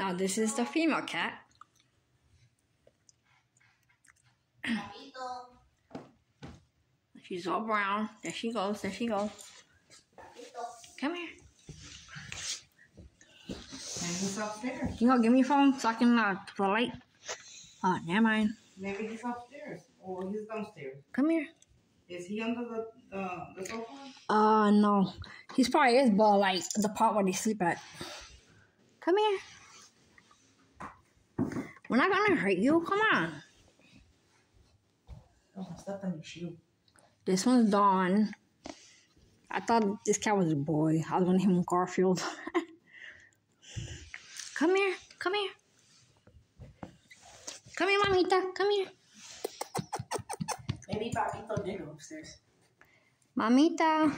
Now this is the female cat. She's all brown. There she goes. There she goes. Come here. Maybe he's upstairs. You gonna give me your phone so I can uh, the light? Oh, never mind. Maybe he's upstairs. Or he's downstairs. Come here. Is he under the the, the sofa? Uh, no. He's probably is, but like the part where they sleep at. Come here. We're not gonna hurt you. Come on. Oh, step on your shoe. This one's Dawn. I thought this cat was a boy. I was gonna name him Garfield. come here. Come here. Come here, mamita. Come here. Maybe Papito did go upstairs. Mamita.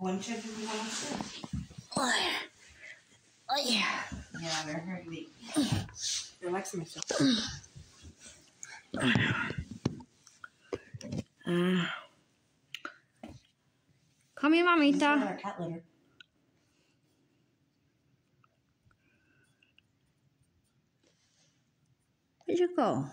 Go and check if he went upstairs. Oh, yeah. Oh, yeah. Yeah, they're hurting. They're like some stuff. Uh, come here, mamita. Cat litter. Where'd you go?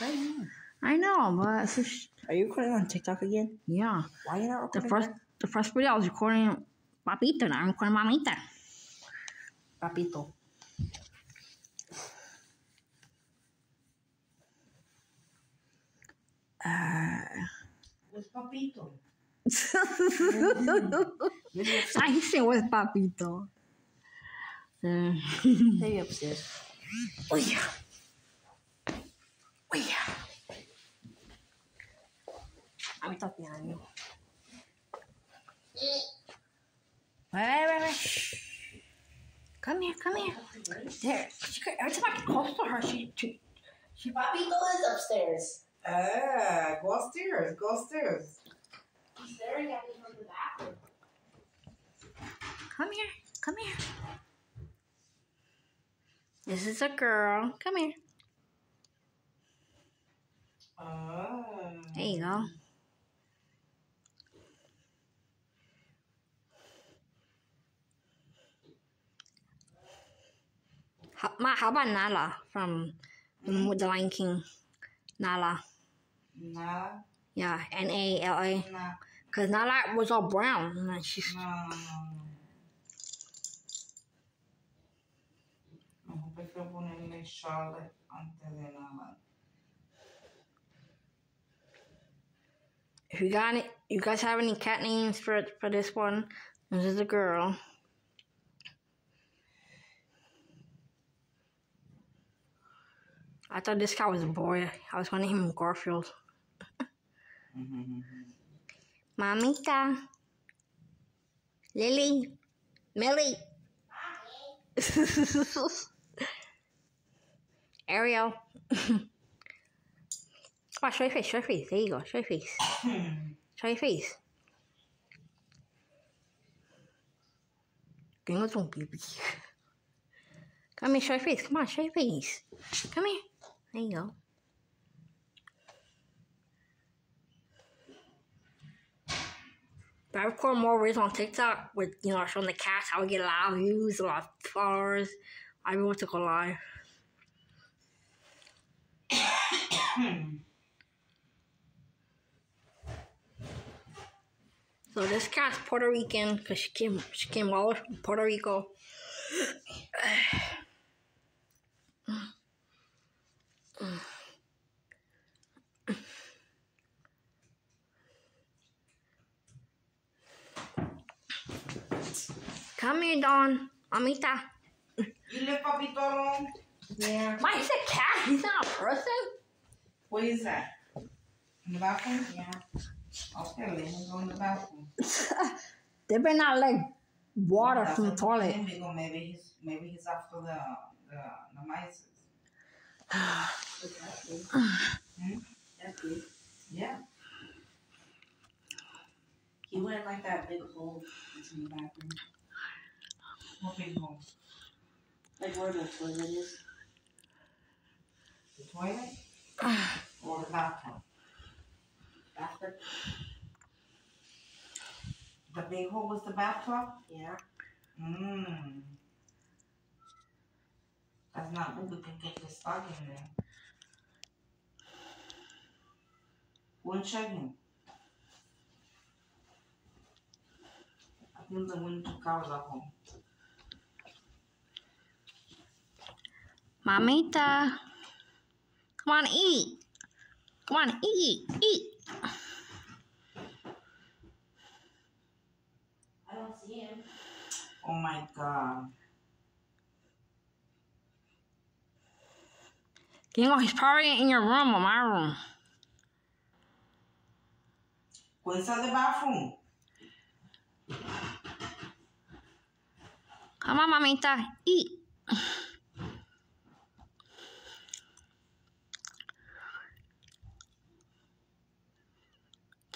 Right here. I know, but it's just, Are you recording on TikTok again? yeah. Why are you not The recording? first, the first video I was recording Papito, now I'm recording Mamita. Papito. Uh, Where's Papito? I he said, "Where's Papito?" Uh, Maybe upstairs. oh yeah, oh yeah. I'm talking on you. Wait, wait, wait, wait. Come here, come here. There. She, could- every time I get close to her, she, she, she Papito is upstairs. Ah, go upstairs. Go upstairs. He's staring at me from the bathroom. Come here. Come here. This is a girl. Come here. Ah. There you go. How, Ma, how about Nala from from The Lion King? Nala. Nah, Yeah, N A L A. No. Because Nala was all brown. and she's, no, no, no. Mejor prefiero ponerle Charlotte antes de nada. if you got it, you guys have any cat names for for this one? This is a girl. I thought this cat was a boy. I was going to name him Garfield. Mamita. Lily. Millie. Ariel. Come on, show your face, show your face. There you go, show your face. Show your face. Gringo zombie. Come here, show your face. Come on, show your face. Come here. There you go. If I record more videos on TikTok with, you know, showing the cats, I would get a lot of views, a lot of followers. I want to go live. So this cat's Puerto Rican because she came she came all from Puerto Rico. Come here, Don. Amita. You leave Papito alone? Yeah. Why he's a cat? He's not a person. What is that? In the bathroom? Yeah. Okay, let him go in the bathroom. they better not like water That's from the toilet. I'm saying, because Maybe he's maybe he's after the the the mice. Hmm? That's good. Yeah. He went like that big hole into the bathroom. Big hole? Like where the toilet is. The toilet or the bathtub? Bathroom. The big hole was the bathtub. Yeah. Mmm. That's not good. We can get the stuck in there. One checking. I think the one two cows at home. Mamita. Come on, eat. Come on, eat, eat. I don't see him. Oh my god. You know, he's probably in your room or my room. Go inside the bathroom. Come on, mamita, eat.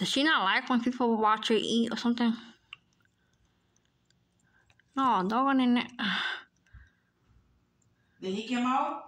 Does she not like when people watch her eat or something? No, dog in there. Did he come out?